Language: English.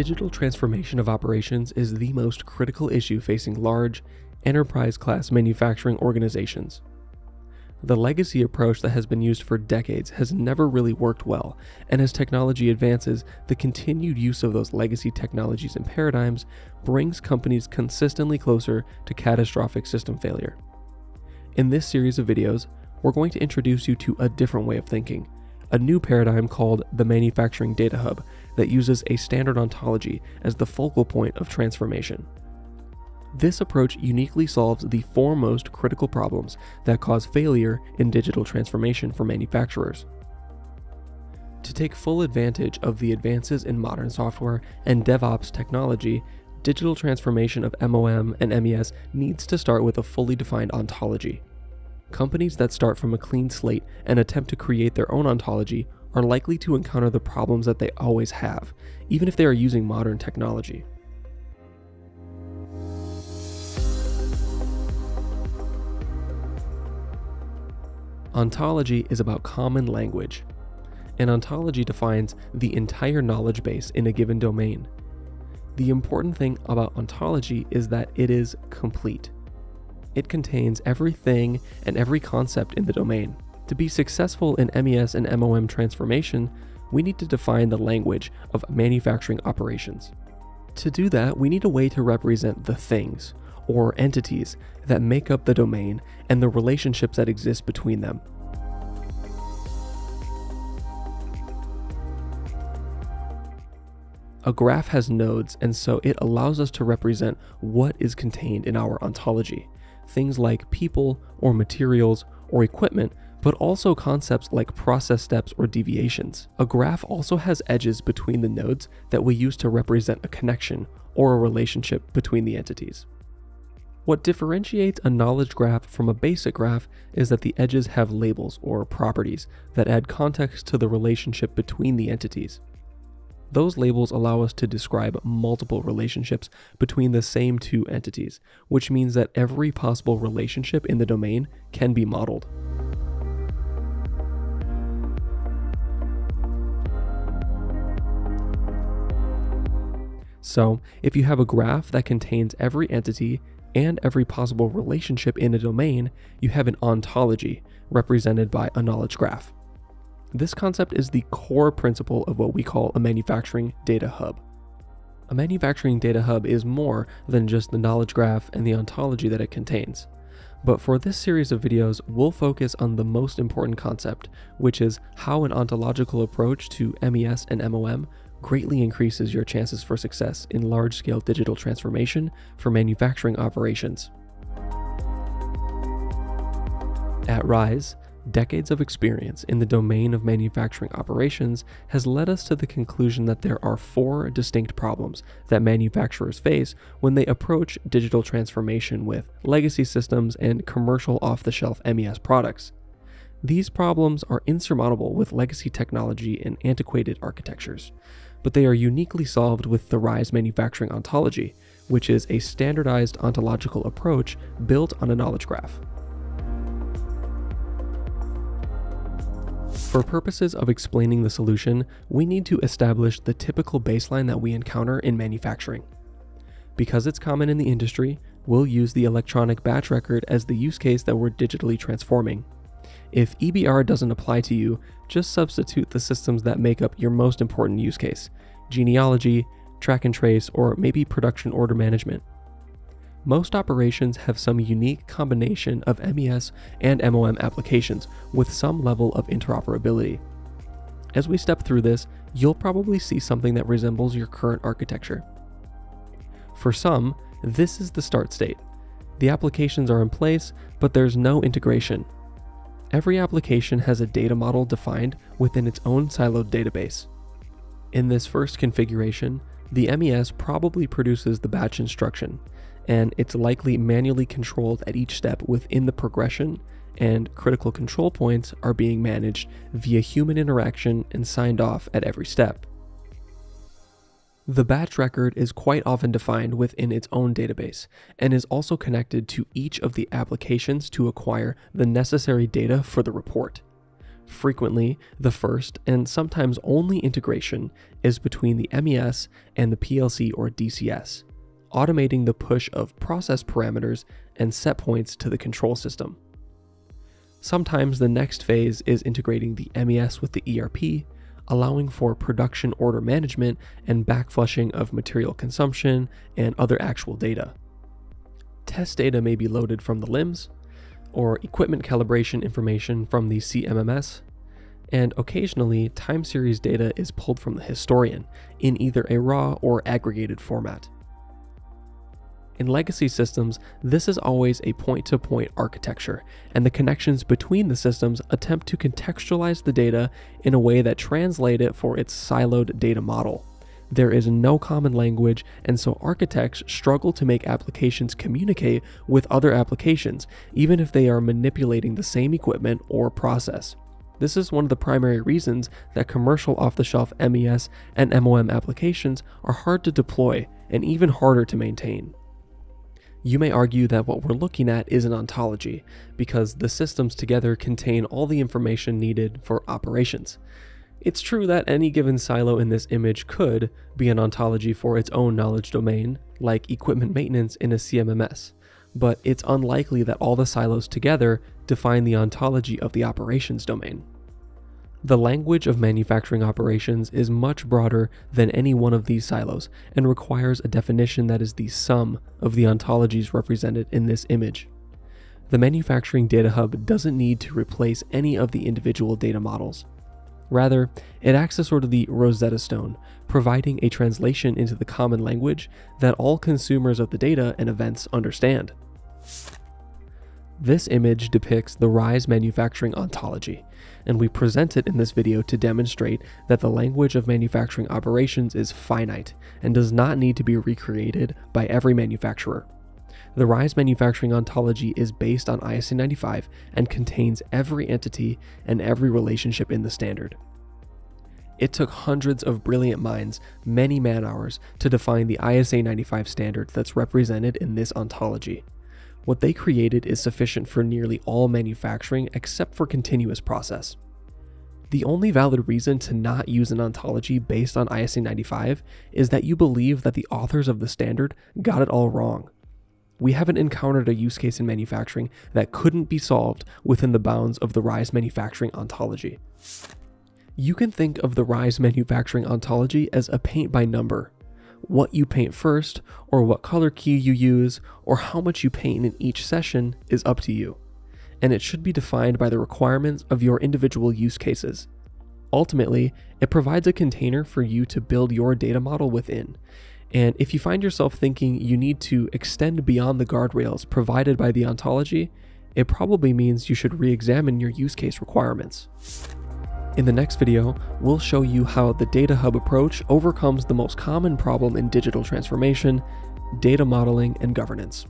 Digital transformation of operations is the most critical issue facing large, enterprise class manufacturing organizations. The legacy approach that has been used for decades has never really worked well, and as technology advances, the continued use of those legacy technologies and paradigms brings companies consistently closer to catastrophic system failure. In this series of videos, we're going to introduce you to a different way of thinking, a new paradigm called the Manufacturing Data Hub that uses a standard ontology as the focal point of transformation. This approach uniquely solves the four most critical problems that cause failure in digital transformation for manufacturers. To take full advantage of the advances in modern software and DevOps technology, digital transformation of MOM and MES needs to start with a fully defined ontology. Companies that start from a clean slate and attempt to create their own ontology are likely to encounter the problems that they always have, even if they are using modern technology. Ontology is about common language. An ontology defines the entire knowledge base in a given domain. The important thing about ontology is that it is complete. It contains everything and every concept in the domain. To be successful in MES and MOM transformation, we need to define the language of manufacturing operations. To do that, we need a way to represent the things, or entities that make up the domain and the relationships that exist between them. A graph has nodes, and so it allows us to represent what is contained in our ontology. Things like people, or materials, or equipment, but also concepts like process steps or deviations. A graph also has edges between the nodes that we use to represent a connection or a relationship between the entities. What differentiates a knowledge graph from a basic graph is that the edges have labels or properties that add context to the relationship between the entities. Those labels allow us to describe multiple relationships between the same two entities, which means that every possible relationship in the domain can be modeled. So, if you have a graph that contains every entity and every possible relationship in a domain, you have an ontology, represented by a knowledge graph. This concept is the core principle of what we call a manufacturing data hub. A manufacturing data hub is more than just the knowledge graph and the ontology that it contains. But for this series of videos, we'll focus on the most important concept, which is how an ontological approach to MES and MOM greatly increases your chances for success in large scale digital transformation for manufacturing operations. At Rhize, decades of experience in the domain of manufacturing operations has led us to the conclusion that there are four distinct problems that manufacturers face when they approach digital transformation with legacy systems and commercial off the shelf MES products. These problems are insurmountable with legacy technology and antiquated architectures but they are uniquely solved with the Rhize manufacturing ontology, which is a standardized ontological approach built on a knowledge graph. For purposes of explaining the solution, we need to establish the typical baseline that we encounter in manufacturing. Because it's common in the industry, we'll use the electronic batch record as the use case that we're digitally transforming. If EBR doesn't apply to you, just substitute the systems that make up your most important use case genealogy, track and trace, or maybe production order management. Most operations have some unique combination of MES and MOM applications with some level of interoperability. As we step through this, you'll probably see something that resembles your current architecture. For some, this is the start state. The applications are in place, but there's no integration, Every application has a data model defined within its own siloed database. In this first configuration, the MES probably produces the batch instruction, and it's likely manually controlled at each step within the progression, and critical control points are being managed via human interaction and signed off at every step. The batch record is quite often defined within its own database and is also connected to each of the applications to acquire the necessary data for the report. Frequently, the first and sometimes only integration is between the MES and the PLC or DCS, automating the push of process parameters and set points to the control system. Sometimes the next phase is integrating the MES with the ERP, allowing for production order management and backflushing of material consumption and other actual data. Test data may be loaded from the LIMS, or equipment calibration information from the CMMS, and occasionally time series data is pulled from the historian in either a raw or aggregated format. In legacy systems, this is always a point to point architecture, and the connections between the systems attempt to contextualize the data in a way that translate it for its siloed data model. There is no common language, and so architects struggle to make applications communicate with other applications, even if they are manipulating the same equipment or process. This is one of the primary reasons that commercial off the shelf MES and MOM applications are hard to deploy and even harder to maintain. You may argue that what we're looking at is an ontology, because the systems together contain all the information needed for operations. It's true that any given silo in this image could be an ontology for its own knowledge domain, like equipment maintenance in a CMMS, but it's unlikely that all the silos together define the ontology of the operations domain. The language of manufacturing operations is much broader than any one of these silos and requires a definition that is the sum of the ontologies represented in this image. The manufacturing data hub doesn't need to replace any of the individual data models. Rather, it acts as sort of the Rosetta Stone, providing a translation into the common language that all consumers of the data and events understand. This image depicts the Rhize manufacturing ontology, and we present it in this video to demonstrate that the language of manufacturing operations is finite and does not need to be recreated by every manufacturer. The Rhize manufacturing ontology is based on ISA 95 and contains every entity and every relationship in the standard. It took hundreds of brilliant minds, many man hours, to define the ISA 95 standard that's represented in this ontology. What they created is sufficient for nearly all manufacturing except for continuous process. The only valid reason to not use an ontology based on ISA 95 is that you believe that the authors of the standard got it all wrong. We haven't encountered a use case in manufacturing that couldn't be solved within the bounds of the Rhize manufacturing ontology. You can think of the Rhize manufacturing ontology as a paint by number what you paint first, or what color key you use, or how much you paint in each session is up to you, and it should be defined by the requirements of your individual use cases. Ultimately, it provides a container for you to build your data model within. And if you find yourself thinking you need to extend beyond the guardrails provided by the ontology, it probably means you should re examine your use case requirements. In the next video, we'll show you how the Data Hub approach overcomes the most common problem in digital transformation, data modeling and governance.